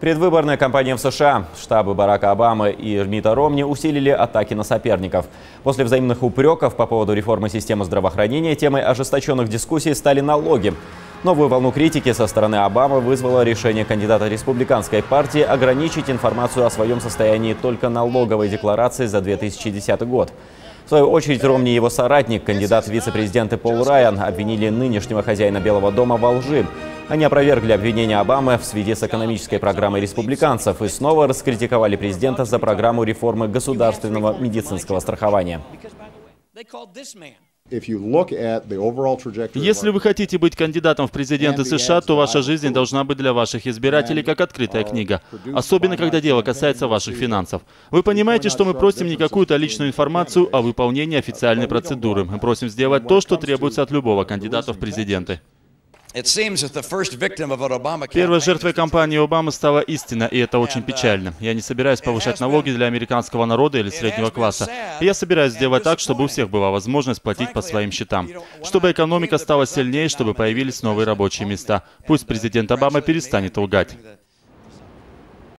Предвыборная кампания в США. Штабы Барака Обамы и Мита Ромни усилили атаки на соперников. После взаимных упреков по поводу реформы системы здравоохранения темой ожесточенных дискуссий стали налоги. Новую волну критики со стороны Обамы вызвало решение кандидата республиканской партии ограничить информацию о своем состоянии только налоговой декларации за 2010 год. В свою очередь, Ромни и его соратник, кандидат в вице-президенты Пол Райан, обвинили нынешнего хозяина Белого дома во лжи. Они опровергли обвинения Обамы в связи с экономической программой республиканцев и снова раскритиковали президента за программу реформы государственного медицинского страхования. Если вы хотите быть кандидатом в президенты США, то ваша жизнь должна быть для ваших избирателей как открытая книга. Особенно, когда дело касается ваших финансов. Вы понимаете, что мы просим не какую-то личную информацию, а выполнение официальной процедуры. Мы просим сделать то, что требуется от любого кандидата в президенты. Первой жертвой кампании Обамы стала истина, и это очень печально. Я не собираюсь повышать налоги для американского народа или среднего класса. я собираюсь сделать так, чтобы у всех была возможность платить по своим счетам. Чтобы экономика стала сильнее, чтобы появились новые рабочие места. Пусть президент Обама перестанет лгать.